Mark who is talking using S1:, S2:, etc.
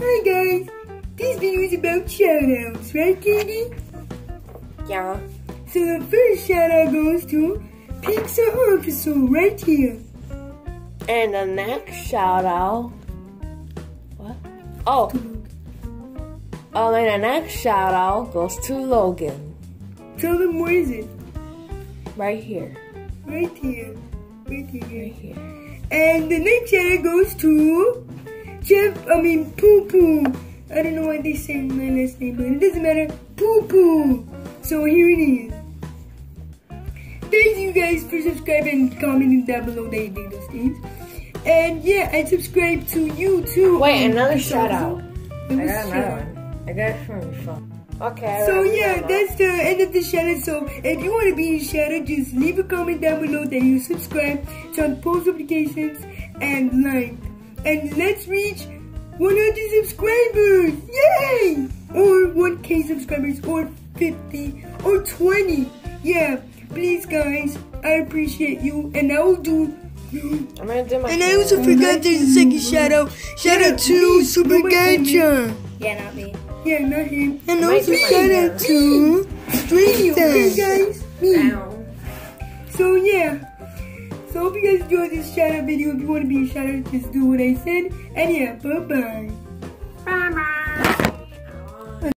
S1: Hi guys, this video is about shoutouts, right Katie?
S2: Yeah.
S1: So the first shout out goes to PizzaOfficial right here.
S2: And the next shout out. What? Oh. Oh, and the next shout out goes to Logan.
S1: Tell them where is it?
S2: Right here.
S1: Right here. Right here.
S2: Right here.
S1: And the next shout out goes to Jeff, I mean Poo Poo. I don't know why they say my last name, but it doesn't matter. Poo Poo. So here it is. Thank you guys for subscribing and commenting down below that you did those things. And yeah, I subscribe to you too.
S2: Wait,
S1: um,
S2: another shout out.
S1: It
S2: I got
S1: shout
S2: another one. I got it from your phone. Okay.
S1: So yeah, that's the end of the shout out. So if you want to be in shout out, just leave a comment down below that you subscribe, turn post notifications, and like. And let's reach 100 subscribers! Yay! Or 1k subscribers, or 50, or 20. Yeah, please guys, I appreciate you, and I will do.
S2: I'm gonna do my.
S1: And I also forgot there's a second shout out. Shout out to Super Gacha.
S3: Yeah, not me.
S1: Yeah, not him. And
S2: Might
S1: also
S2: be my
S1: shout out to Streamy, okay guys? Me.
S2: Ow.
S1: Hope you guys enjoyed this shout out video. If you want to be a shout out, just do what I said. And yeah.
S2: Bye bye.